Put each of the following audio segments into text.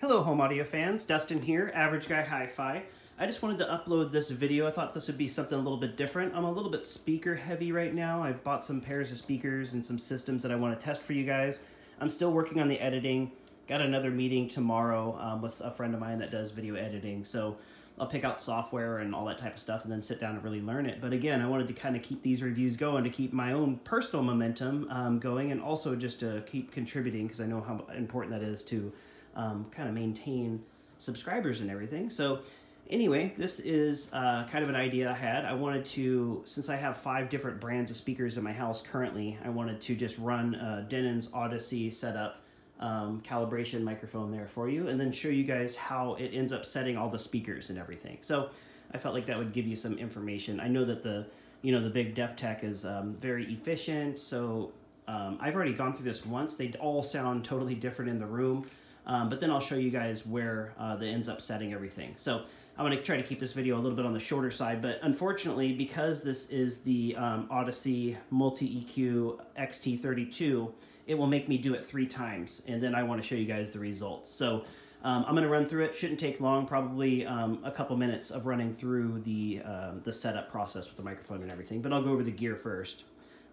Hello home audio fans, Dustin here, Average Guy Hi-Fi. I just wanted to upload this video. I thought this would be something a little bit different. I'm a little bit speaker heavy right now. I've bought some pairs of speakers and some systems that I want to test for you guys. I'm still working on the editing. Got another meeting tomorrow um, with a friend of mine that does video editing. So I'll pick out software and all that type of stuff and then sit down and really learn it. But again, I wanted to kind of keep these reviews going to keep my own personal momentum um, going and also just to keep contributing because I know how important that is to um, kind of maintain subscribers and everything. So anyway, this is uh, kind of an idea I had. I wanted to, since I have five different brands of speakers in my house currently, I wanted to just run uh, Denon's Audyssey setup um, calibration microphone there for you and then show you guys how it ends up setting all the speakers and everything. So I felt like that would give you some information. I know that the, you know, the big DefTech is um, very efficient. So um, I've already gone through this once. They all sound totally different in the room. Um, but then I'll show you guys where uh, that ends up setting everything. So I'm to try to keep this video a little bit on the shorter side, but unfortunately, because this is the um, Audyssey Multi-EQ XT32, it will make me do it three times, and then I want to show you guys the results. So um, I'm going to run through it. Shouldn't take long, probably um, a couple minutes of running through the, um, the setup process with the microphone and everything, but I'll go over the gear first.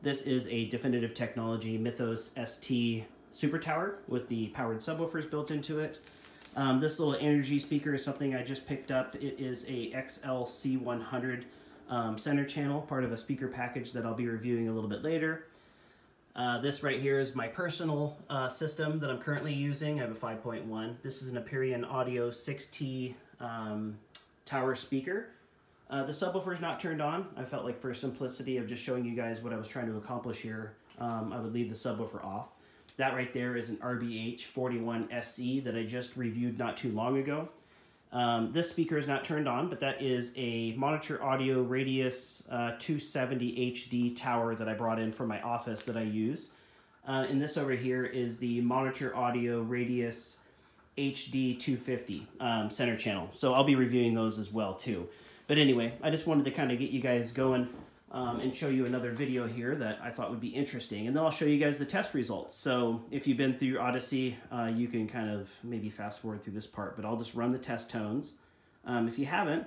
This is a Definitive Technology Mythos ST Super Tower with the powered subwoofers built into it. Um, this little energy speaker is something I just picked up. It is a XLC100 um, center channel, part of a speaker package that I'll be reviewing a little bit later. Uh, this right here is my personal uh, system that I'm currently using. I have a 5.1. This is an Aperion Audio 6T um, tower speaker. Uh, the subwoofer is not turned on. I felt like for simplicity of just showing you guys what I was trying to accomplish here, um, I would leave the subwoofer off. That right there is an RBH41SE that I just reviewed not too long ago. Um, this speaker is not turned on, but that is a Monitor Audio Radius uh, 270 HD tower that I brought in from my office that I use. Uh, and this over here is the Monitor Audio Radius HD 250 um, center channel. So I'll be reviewing those as well too. But anyway, I just wanted to kind of get you guys going um, and show you another video here that I thought would be interesting. And then I'll show you guys the test results. So if you've been through Audyssey, uh, you can kind of maybe fast forward through this part, but I'll just run the test tones. Um, if you haven't,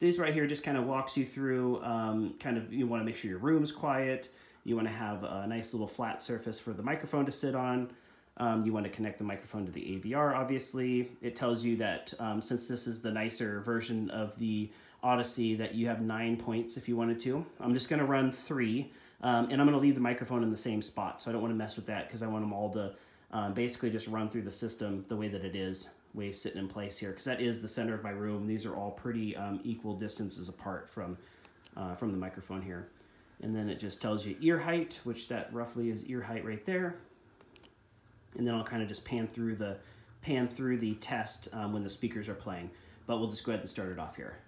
these right here just kind of walks you through um, kind of, you want to make sure your room's quiet. You want to have a nice little flat surface for the microphone to sit on. Um, you want to connect the microphone to the AVR, obviously. It tells you that um, since this is the nicer version of the Audyssey that you have nine points if you wanted to. I'm just going to run three, um, and I'm going to leave the microphone in the same spot, so I don't want to mess with that because I want them all to um, basically just run through the system the way that it is, way sitting in place here, because that is the center of my room. These are all pretty um, equal distances apart from, uh, from the microphone here. And then it just tells you ear height, which that roughly is ear height right there. And then I'll kind of just pan through the pan through the test um, when the speakers are playing. But we'll just go ahead and start it off here.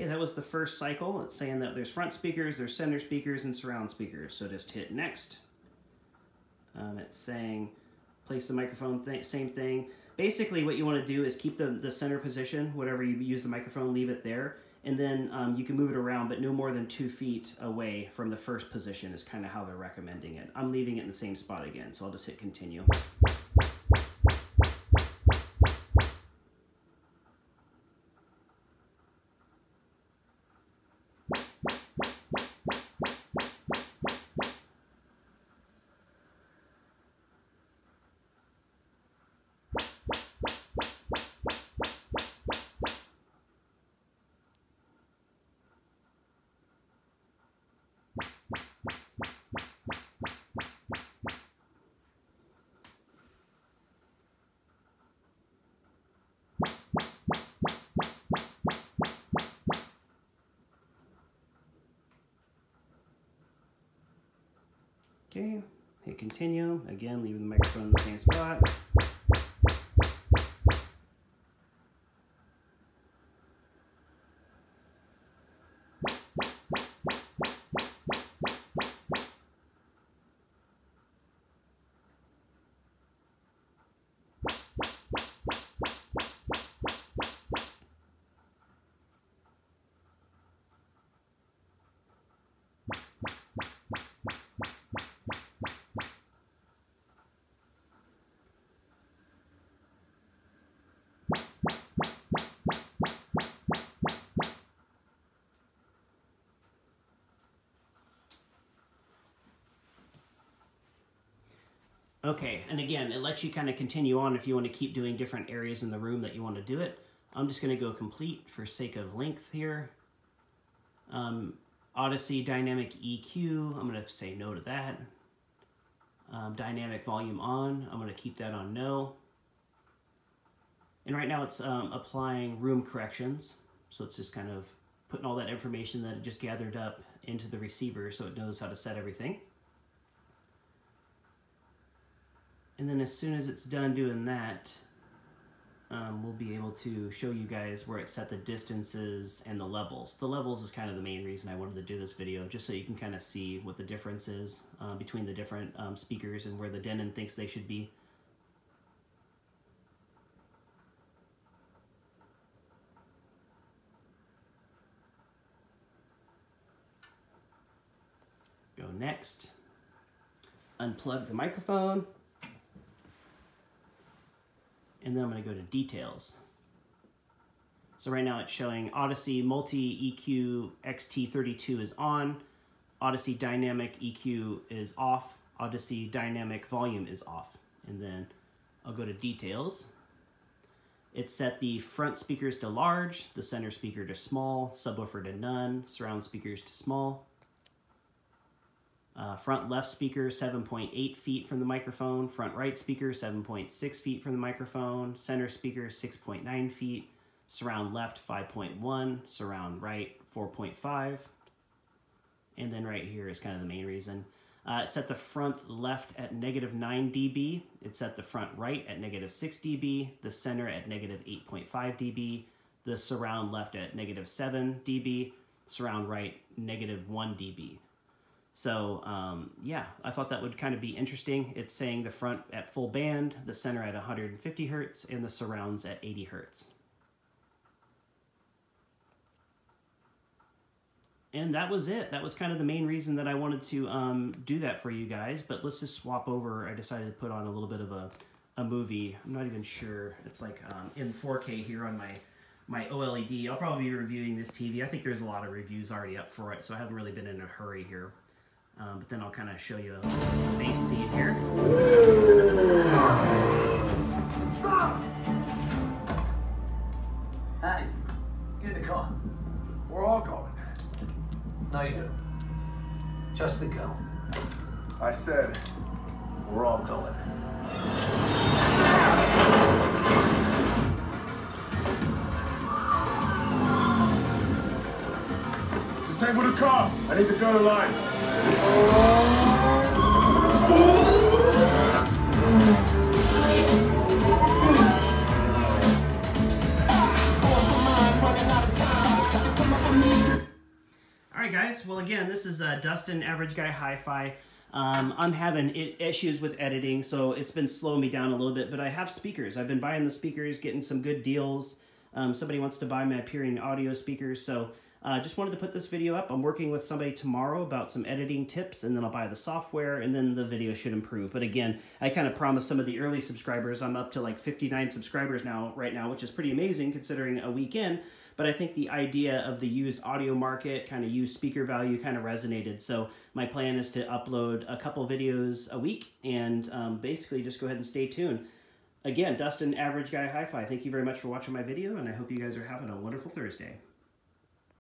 Okay, that was the first cycle. It's saying that there's front speakers, there's center speakers, and surround speakers. So just hit next. Um, it's saying place the microphone, th same thing. Basically what you want to do is keep the, the center position, whatever you use the microphone, leave it there. And then um, you can move it around, but no more than two feet away from the first position is kind of how they're recommending it. I'm leaving it in the same spot again, so I'll just hit continue. Again, leaving the microphone in the same spot. Okay, and again, it lets you kind of continue on if you want to keep doing different areas in the room that you want to do it. I'm just going to go complete for sake of length here. Um, Audyssey Dynamic EQ, I'm going to say no to that. Um, dynamic volume on, I'm going to keep that on no. And right now it's um, applying room corrections. So it's just kind of putting all that information that it just gathered up into the receiver so it knows how to set everything. And then as soon as it's done doing that, um, we'll be able to show you guys where it set the distances and the levels. The levels is kind of the main reason I wanted to do this video, just so you can kind of see what the difference is uh, between the different um, speakers and where the Denon thinks they should be. Go next. Unplug the microphone and then I'm going to go to details. So right now it's showing Audyssey Multi EQ XT32 is on, Audyssey Dynamic EQ is off, Audyssey Dynamic Volume is off. And then I'll go to details. It set the front speakers to large, the center speaker to small, subwoofer to none, surround speakers to small. Uh, front left speaker 7.8 feet from the microphone, front right speaker 7.6 feet from the microphone, center speaker 6.9 feet, surround left 5.1, surround right 4.5. And then right here is kind of the main reason. Uh, set the front left at negative 9 dB. It's set the front right at negative 6 dB, the center at negative 8.5 dB, the surround left at negative 7 dB, surround right negative 1 dB. So um, yeah, I thought that would kind of be interesting. It's saying the front at full band, the center at 150 hertz, and the surrounds at 80 hertz. And that was it. That was kind of the main reason that I wanted to um, do that for you guys. But let's just swap over. I decided to put on a little bit of a, a movie. I'm not even sure. It's like um, in 4K here on my my OLED. I'll probably be reviewing this TV. I think there's a lot of reviews already up for it, so I haven't really been in a hurry here. Um, but then I'll kind of show you a bass scene here. Stop! Hey, get in the car. We're all going. No, you don't. Just the girl. I said, We're all going. disable the car. I need the girl to line. Alright guys, well again, this is uh, Dustin, Average Guy Hi-Fi. Um, I'm having issues with editing, so it's been slowing me down a little bit, but I have speakers. I've been buying the speakers, getting some good deals. Um, somebody wants to buy my Aperion audio speakers, so uh, just wanted to put this video up. I'm working with somebody tomorrow about some editing tips, and then I'll buy the software, and then the video should improve. But again, I kind of promised some of the early subscribers. I'm up to like 59 subscribers now, right now, which is pretty amazing considering a weekend. But I think the idea of the used audio market, kind of used speaker value, kind of resonated. So my plan is to upload a couple videos a week, and um, basically just go ahead and stay tuned. Again, Dustin, Average Guy Hi-Fi, thank you very much for watching my video, and I hope you guys are having a wonderful Thursday.